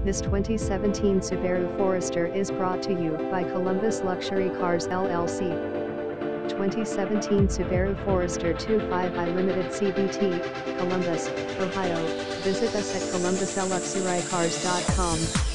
This 2017 Subaru Forester is brought to you by Columbus Luxury Cars LLC. 2017 Subaru Forester 25i Limited CVT, Columbus, Ohio. Visit us at columbusluxurycars.com.